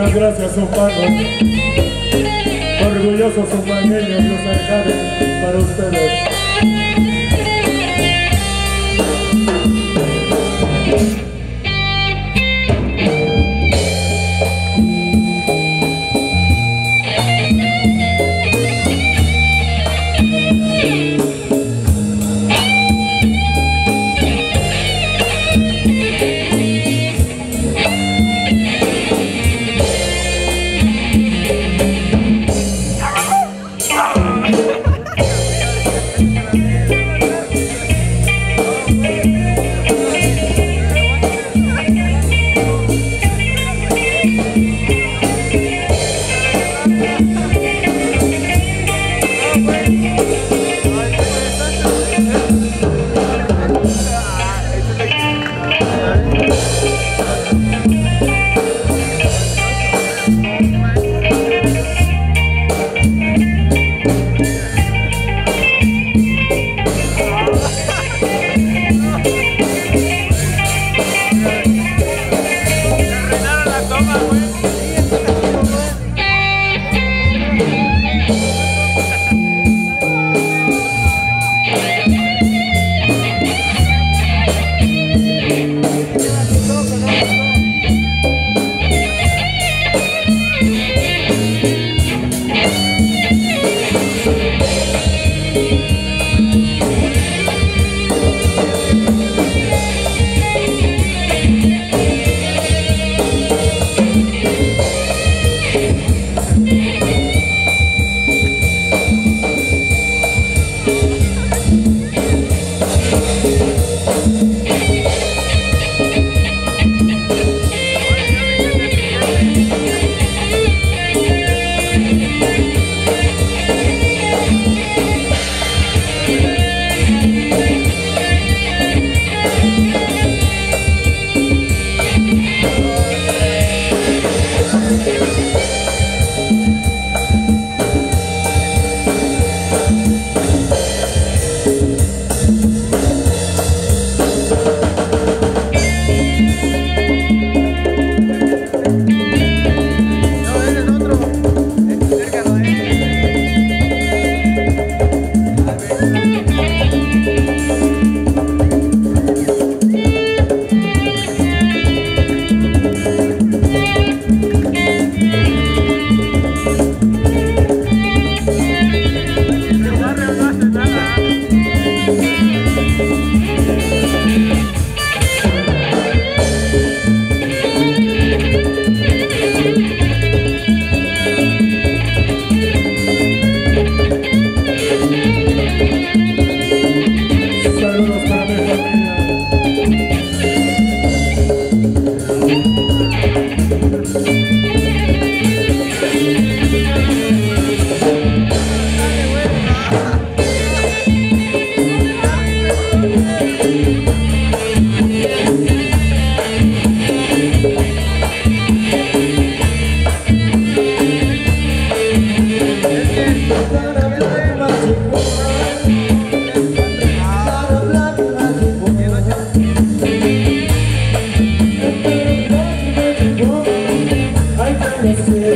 Muchas gracias, humanos. Orgullosos humaneños, los alcaldes, para ustedes.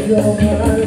your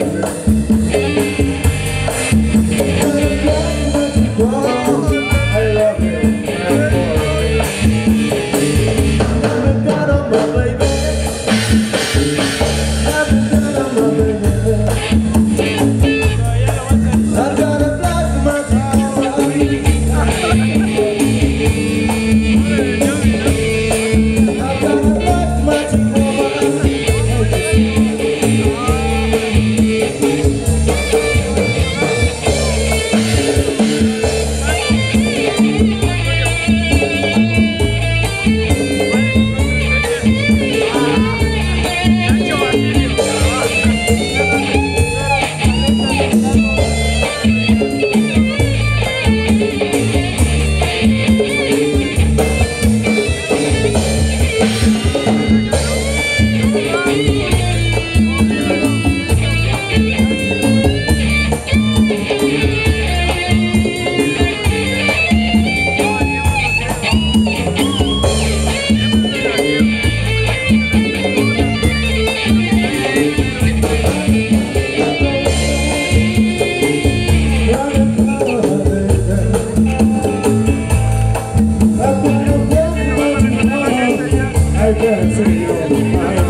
to you.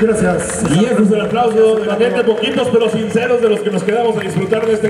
Gracias. Y es el aplauso de la gente, poquitos pero sinceros de los que nos quedamos a disfrutar de este